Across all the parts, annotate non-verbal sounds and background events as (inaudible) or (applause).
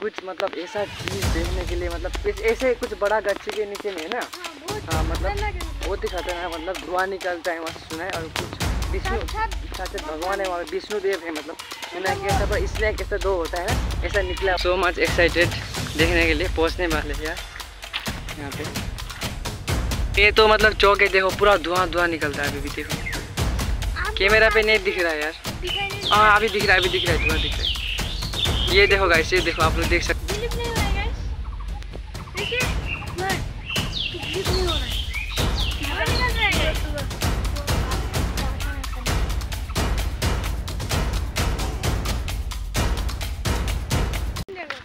कुछ मतलब ऐसा चीज़ देखने के लिए मतलब ऐसे कुछ बड़ा गच्छी के नीचे में है ना? हाँ मतलब बहुत ही खतरनाक मतलब धुआँ निकलता है वहाँ से सुना है और कुछ विष्णु साक्षात भगवान है वहाँ पे विष्णु देव है मतलब। सुना है कि ऐसा पर इसलिए कैसा दो होता है ना ऐसा निकला। सो मच एक्साइटेड देखने के लिए पहुँचने वाले यार। यहाँ पे। ये तो मतलब चौक है देखो पूरा धुआँ धुआँ निकलता है अभी भी देखो। कैमरा पे नहीं दिख रहा है यार। हाँ अभी दिख रहा है अभी दिख रहा है धुआँ दिख रहा है। ये देखो गाइस ये देखो आप लोग देख सकते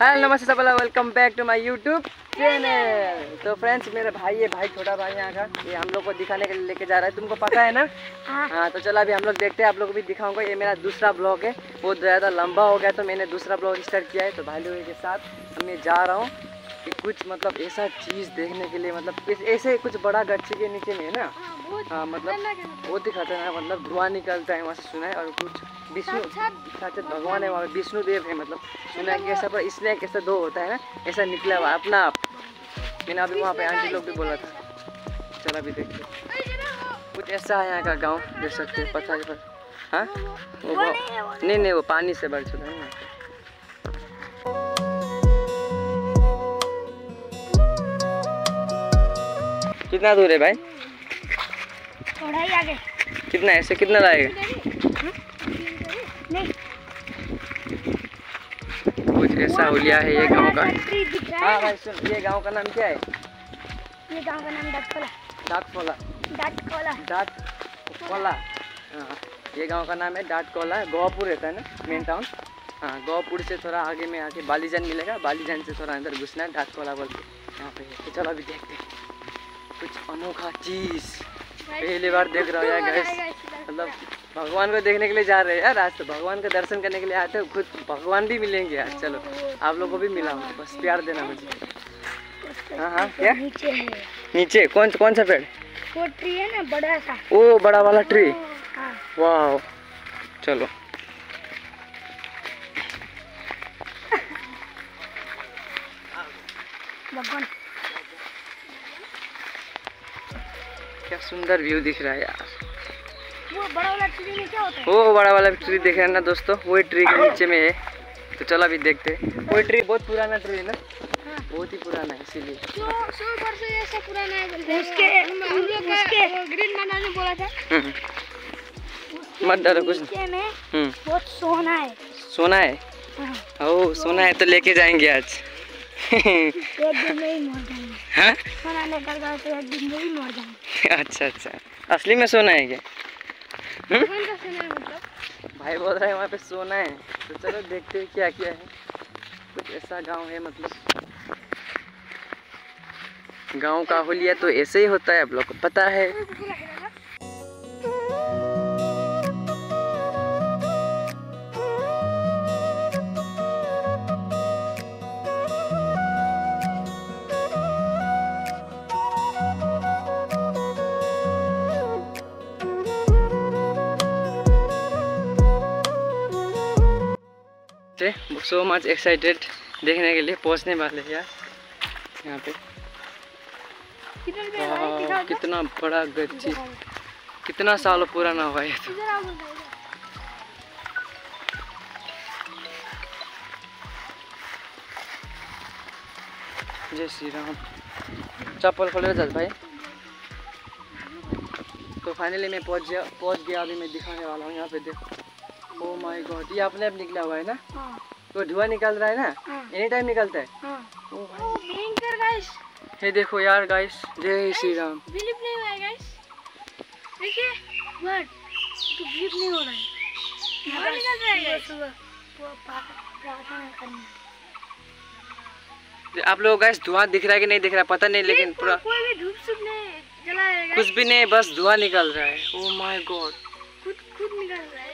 हेलो नमस्ते सब welcome back to my YouTube channel तो फ्रेंड्स मेरे भाई है भाई छोटा भाई यहाँ का। ये हम लोग को दिखाने के लिए लेके जा रहा है। तुमको पता है ना? हाँ। तो चलो अभी हम लोग देखते हैं। आप लोग को भी दिखाऊँगा। ये मेरा दूसरा ब्लॉग है। बहुत ज़्यादा लंबा हो गया तो मैंने दूसरा ब्लॉग स्टार्ट किया है। तो भाई लोगों के साथ मैं जा रहा हूँ। कि कुछ मतलब ऐसा चीज़ देखने के लिए मतलब ऐसे कुछ बड़ा गच्छी के नीचे में है ना? हाँ मतलब बहुत ही खतरनाक मतलब धुआँ निकलता है वहाँ से सुना है और कुछ विष्णु साक्षात भगवान है वहाँ पे विष्णु देव है मतलब। सुना है कि ऐसा पर इसलिए कैसा दो होता है ना ऐसा निकला हुआ अपना आप। मैंने अभी वहाँ पे आंटी लोग भी बोला था। चलो अभी देखते कुछ ऐसा है यहाँ का गाँव देख सकते हैं पत्थर पर। हाँ? वो नहीं नहीं वो पानी से बढ़ चुका है। कितना दूर है भाई? थोड़ा ही आगे। कितना ऐसे? कितना लाएगा? कुछ ऐसा हुलिया है ये गाँव का। हाँ। भाई सुन ये गाँव का नाम क्या है? ये गाँव का नाम डटकोला डाटकोला डटकोला डाट कोला हाँ ये गाँव का नाम है डाट कोला गोवापुर रहता है ना मेन टाउन हाँ गोवापुर से थोड़ा आगे में आके बालीजान मिलेगा। बालीजान से थोड़ा अंदर घुसना है डाट कोला बोल के। यहाँ पे तो चलो अभी देखते हैं। कुछ अनोखा चीज़ पहली बार देख रहा हूँ गैस (laughs) (laughs) मतलब भगवान को देखने के लिए जा रहे हैं यार आज तो भगवान का दर्शन करने के लिए आते हो खुद भगवान भी मिलेंगे यार चलो आप लोग को भी मिला हूँ बस प्यार देना मुझे। हाँ हाँ क्या? नीचे है। नीचे कौन कौन सा पेड़? वो ट्री है ना बड़ा सा। ओ बड़ा वाला ट्री हाँ। वाह चलो। (laughs) भगवान। क्या सुंदर व्यू दिख रहा है यार। वो बड़ा वाला ट्री में क्या होता है? वो बड़ा वाला ट्री देख रहे हैं ना दोस्तों वही ट्री के नीचे में है। तो चलो अभी देखते हैं। वो ट्री बहुत पुराना ट्री है ना? हाँ। बहुत ही पुराना है इसीलिए। सौ सौ वर्ष ऐसा पुराना है। बोलते उसके हम लोग का ग्रीन मैना ने बोला था। हम्म, मत डरो कुछ। हम्म। बहुत सोना है। सोना है? हाँ। ओ सोना है तो लेके जाएँगे आज। एक दिन में ही मर जाएँगे। हाँ? सोना निकल गया तो एक दिन में ही मर जाएँगे। अच्छा अच्छा। असली में सोना है क्या? हम्म? है मतलब। भाई बोल रहा है वहाँ पे सोना है। तो चलो देखते हैं क्या क्या है। कुछ ऐसा गाँव है मतलब। गाँव का होलिया तो ऐसे ही होता है आप लोग को पता है। सो मच एक्साइटेड देखने के लिए पहुँचने वाले यार यहाँ पे। कितना बड़ा गच्ची कितना साल पुराना हुआ है ये तो। जय श्री राम। चप्पल खोल रहे भाई? तो फाइनली मैं पहुँच गया पहुँच गया अभी मैं दिखाने वाला हूँ यहाँ पे देखो। ओ माय गॉड ये अपने आप निकला हुआ है ना? हाँ। तो धुआँ निकल रहा है ना? हाँ। एनी टाइम निकलता है? हाँ। ओ ओ भयंकर गाइस ये देखो यार गाइस जय श्री राम। बिलीव नहीं हो रहा है गाइस देखिए बट तो बिलीव नहीं हो रहा है. धुआँ निकल रहा है गाइस सुबह। प्रार्थना करने आप लोगों का धुआँ दिख रहा है कि नहीं दिख रहा? है पता नहीं लेकिन पूरा कोई भी धूप सुप नहीं जलाएगा कुछ भी नहीं बस धुआँ निकल रहा है। ओ माय गॉड खुद खुद निकल रहा है।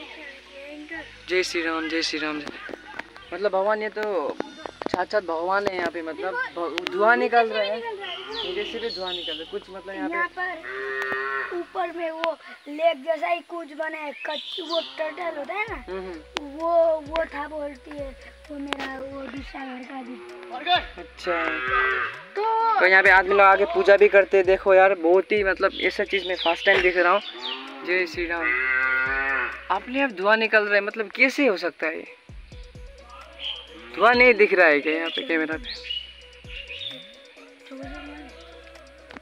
जय श्री राम जय श्री राम। मतलब भगवान ये तो साक्षात भगवान है यहाँ पे मतलब धुआँ निकल रहा है। निकल रहा है नीचे से भी धुआँ निकल रहा है। कुछ मतलब यहाँ पे पर ऊपर में वो लेक जैसा ही कुछ बना है कच्ची वो टर्टल होता है ना? हम्म, हम्म, वो वो था बोलती है वो मेरा वो दूसरा घर का भी। अच्छा। तो तो यहाँ पे आदमी लोग आके पूजा भी करते हैं। देखो यार बहुत ही मतलब ऐसा चीज़ मैं फ़र्स्ट टाइम देख रहा हूँ। जय श्री राम। अपने आप धुआँ निकल रहा है मतलब कैसे हो सकता है ये? धुआँ नहीं दिख रहा है क्या यहाँ पे कैमरा पे?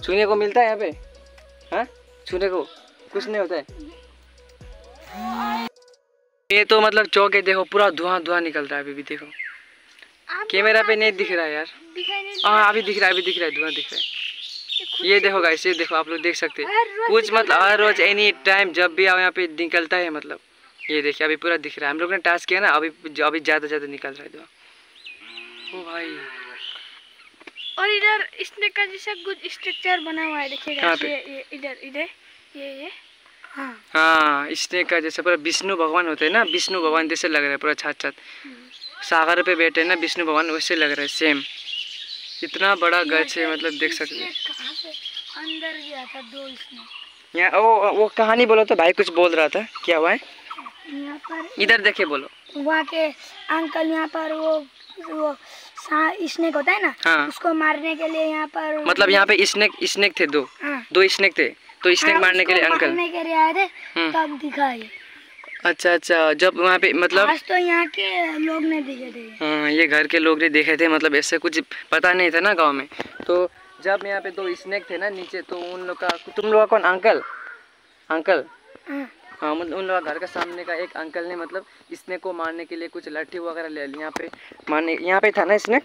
छूने को मिलता है यहाँ पे? हाँ? छूने को? कुछ नहीं होता है। ये तो मतलब चौक है देखो पूरा धुआँ धुआँ निकल रहा है अभी भी देखो। कैमरा पे नहीं दिख रहा है यार। हाँ अभी दिख रहा है अभी दिख रहा है धुआँ दिख रहा है। ये देखो गाइस ये देखो आप लोग देख सकते हैं। कुछ मतलब हर रोज एनी टाइम जब भी आओ यहाँ पे निकलता है मतलब ये देखिए अभी पूरा दिख रहा है। हम लोग ने टास्क किया ना अभी अभी ज़्यादा ज़्यादा निकल रहा है धुआँ ओ भाई। और इधर स्नेक का जैसा कुछ स्ट्रक्चर बना हुआ है देखिएगा कहाँ ये इधर इधर ये ये। हाँ। हाँ स्नेक का जैसे पूरा विष्णु भगवान होते हैं ना विष्णु भगवान जैसे लग रहा है पूरा छात छात सागर पे बैठे ना विष्णु भगवान वैसे लग रहा है सेम इतना बड़ा गच है मतलब देख सकते हैं। अंदर गया था दो यहाँ वो वो कहानी बोलो तो भाई कुछ बोल रहा था। क्या हुआ है? यहाँ पर इधर देखे बोलो। वहाँ के अंकल यहाँ पर वो वो स्नेक होता है ना हाँ। उसको मारने के लिए यहाँ पर मतलब यहाँ पे स्नेक स्नेक थे दो। हाँ। दो स्नेक थे। तो स्नेक हाँ, मारने के लिए अंकल। मारने के लिए आए थे हम्म। तब दिखा ये अच्छा अच्छा जब वहाँ पे मतलब आज तो यहाँ के लोग ने दिखे। थे हाँ ये घर के लोग ने देखे थे मतलब ऐसे कुछ पता नहीं था ना गाँव में। तो जब यहाँ पे दो स्नेक थे ना नीचे तो उन लोग का तुम लोग का कौन? अंकल? अंकल? हाँ। हाँ मतलब उन लोग घर के सामने का एक अंकल ने मतलब स्नेक को मारने के लिए कुछ लाठी वगैरह ले ली। यहाँ पे मारने यहाँ पे था ना स्नेक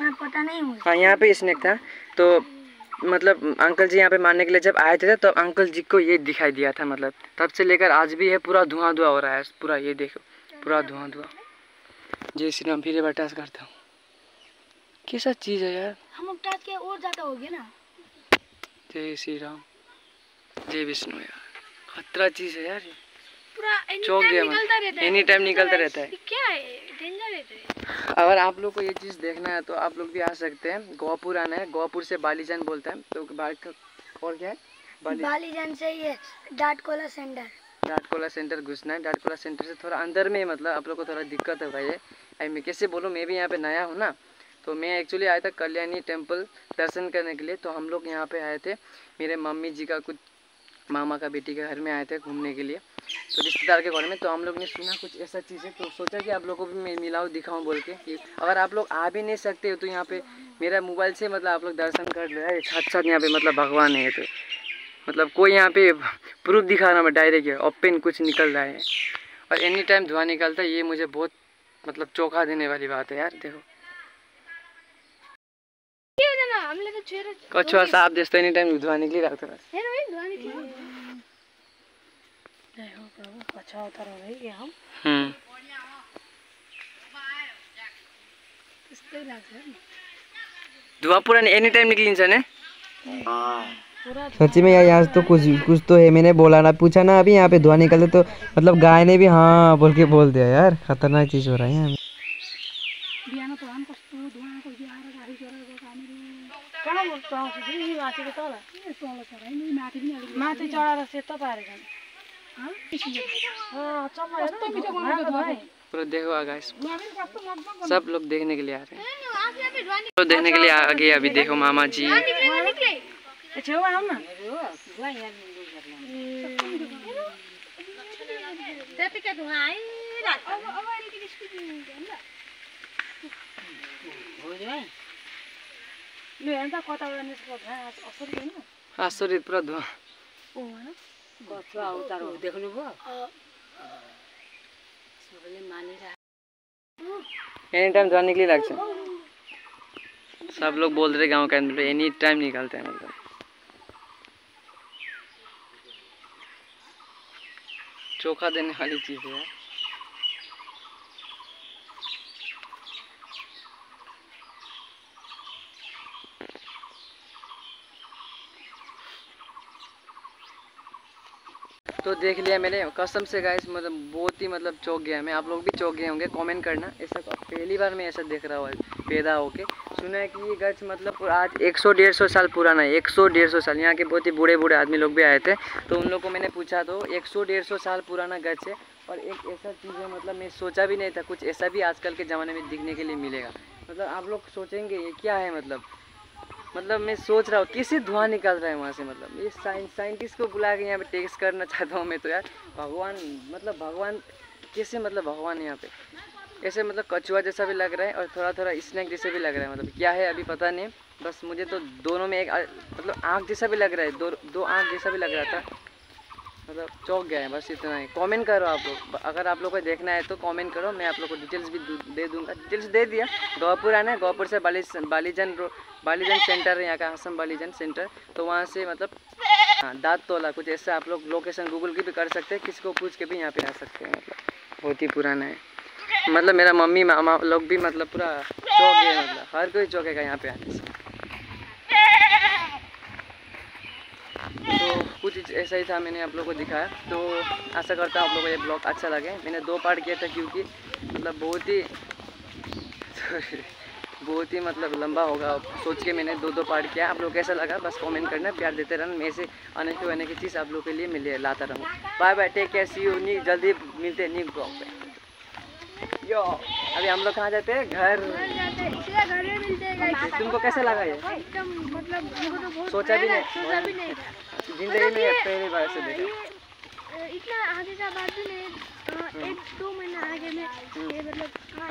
हाँ, पता नहीं हाँ यहाँ पे स्नेक था। तो मतलब अंकल जी यहाँ पे मारने के लिए जब आए थे तब तो अंकल जी को ये दिखाई दिया था मतलब। तब से लेकर आज भी है पूरा धुआँ धुआँ हो रहा है पूरा ये देखो पूरा धुआँ धुआँ जय श्री राम फिर बटास करता हूँ। कैसा चीज़ है यार? हम लोग के और ज़्यादा हो गया ना। जय श्री राम जय विष्णु यार खतरा चीज़ है यार ये। चौक गया मैं। निकलता रहता है। निकलता रहता है। क्या है? अगर आप लोग को ये चीज़ देखना है तो आप लोग भी आ सकते हैं। गोवापुर आना है। गोवापुर से बालीजान बोलते हैं। तो और क्या है? बाली बालीजान से ये डाट कोला सेंटर। डाटकोला सेंटर घुसना है। डाटकोला सेंटर से थोड़ा अंदर में मतलब आप लोग को थोड़ा दिक्कत होगा ये। आई मैं कैसे बोलूँ मैं भी यहाँ पे नया हूँ ना। तो मैं एक्चुअली आया था कल्याणी टेंपल दर्शन करने के लिए। तो हम लोग यहाँ पे आए थे। मेरे मम्मी जी का कुछ मामा का बेटी के घर में आए थे घूमने के लिए। तो रिश्तेदार के घर में तो हम लोग ने सुना कुछ ऐसा चीज़ है तो सोचा कि आप लोग को भी मैं मिलाऊँ, दिखाऊँ बोल के कि अगर आप लोग आ भी नहीं सकते हो तो यहाँ पे मेरा मोबाइल से मतलब आप लोग दर्शन कर लो साथ साथ यहाँ पे मतलब भगवान है तो। मतलब कोई यहाँ पे प्रूफ दिखा रहा मैं डायरेक्ट ओपन कुछ निकल रहा है। और एनी टाइम धुआँ निकलता है, ये मुझे बहुत मतलब चौंका देने वाली बात है यार, देखो के हो ना हामीले त छोएर कछुआ साफ़ जस्तो एनी टाइम धुआँ निक्लिरहेको छ हेर है धुवा निक्ल्यो जय हो प्रभु कछुआ उतार है कि हम। हम्म। नि धुआँ पूरा एनी टाइम निकलिन्छ ने पुरा सच्ची में यार यहाँ तो कुछ कुछ तो है मैंने बोला ना पूछा ना अभी यहाँ पे धुआँ निकलते तो मतलब गाय ने भी हाँ बोल के बोल दिया यार खतरनाक चीज़ हो रहा है यहाँ। माथिको तल तल चढाइ नि। माथि पनि अलिक माथि चढाएर सेतो पारेको देखो गाइस सब लोग देखने के लिए आ रहे हैं। तो देखने के लिए आ गए अभी देखो मामा जी। छेउमा आउन न त्यतिकै धुवा लु हेर्नु त कताबाट निस्केको घाँस असर होइन? आश्चर्य पूरा धुआँ एनी टाइम धुआँ निकलिरहेको छ। सब लोग बोल रहे गाँव के अंदर एनी टाइम निकलते हैं मतलब चोखा देने वाली चीज़ है। तो देख लिया मैंने। कसम से गाइस मतलब बहुत ही मतलब चौक गया मैं। आप लोग भी चौक गए होंगे कमेंट करना। ऐसा पहली बार मैं ऐसा देख रहा हूँ, पैदा होके। सुना है कि ये गच मतलब आज 100 डेढ़ सौ साल पुराना है। 100 डेढ़ सौ साल। यहाँ के बहुत ही बूढ़े बूढ़े आदमी लोग भी आए थे। तो उन लोग को मैंने पूछा तो 100 डेढ़ सौ साल पुराना गज है और एक ऐसा चीज़ है मतलब मैं सोचा भी नहीं था कुछ ऐसा भी आजकल के ज़माने में दिखने के लिए मिलेगा। मतलब आप लोग सोचेंगे ये क्या है मतलब? मतलब मैं सोच रहा हूँ, किसी धुआँ निकल रहा है वहाँ से मतलब। ये साइंस साइंटिस्ट को बुला के यहाँ पे टेस्ट करना (laughs) चाहता हूँ मैं तो यार। भगवान मतलब भगवान, कैसे मतलब भगवान यहाँ पे? ऐसे मतलब कछुआ जैसा भी लग रहा है और थोड़ा थोड़ा स्नैक जैसे भी लग रहा है मतलब क्या है अभी पता नहीं। बस मुझे तो दोनों में एक मतलब आँख जैसा भी लग रहा है, दो दो आँख जैसा भी लग रहा था। मतलब चौक गया है, बस इतना ही। कमेंट करो आप लोग। अगर आप लोग को देखना है तो कमेंट करो। मैं आप लोग को डिटेल्स भी दे दूँगा। डिटेल्स दे दिया। गौपुर आना है। गौपुर से बाली बालीजन बालीजन सेंटर है यहाँ का हसम बालीजन सेंटर तो वहाँ से मतलब हाँ दाँत तोला कुछ ऐसा आप लोग लोकेशन गूगल की भी कर सकते हैं। किसी को पूछ के भी यहाँ पे आ सकते हैं। मतलब बहुत ही पुराना है। मतलब मेरा मम्मी, मामा लोग भी मतलब पूरा चौक गए मतलब हर कोई चौकेगा यहाँ पे आने से तो कुछ ऐसा ही था, मैंने आप लोगों को दिखाया। तो आशा करता हूँ आप लोगों को ये ब्लॉग अच्छा लगे। मैंने दो पार्ट किया था क्योंकि मतलब बहुत ही बहुत ही मतलब लंबा होगा। सोच के मैंने दो दो पार्ट किया। आप लोग कैसा लगा, बस कमेंट करना, प्यार देते रहना। मैं से अनेक अनेक चीज़ आप लोग के लिए मिले, लाता रहूँ। Bye bye take care see you नी जल्दी मिलते न्यू ब्लॉग पे। यो अभी हम लोग कहाँ जाते हैं? घर। घर जाते हैं में मिलते हैं तुमको कैसे लगा ये? एकदम मतलब तो सोचा भी नहीं। सोचा भी नहीं ज़िंदगी में पहली बार से देखा। इतना आगे का बात भी नहीं। एक दो महीना आगे में ये मतलब हाँ,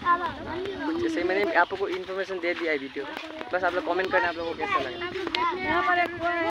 था। जैसे मैंने आपको इन्फॉर्मेशन दे दिया है वीडियो बस आप लोग कमेंट करना आप लोगों को कैसा लगा?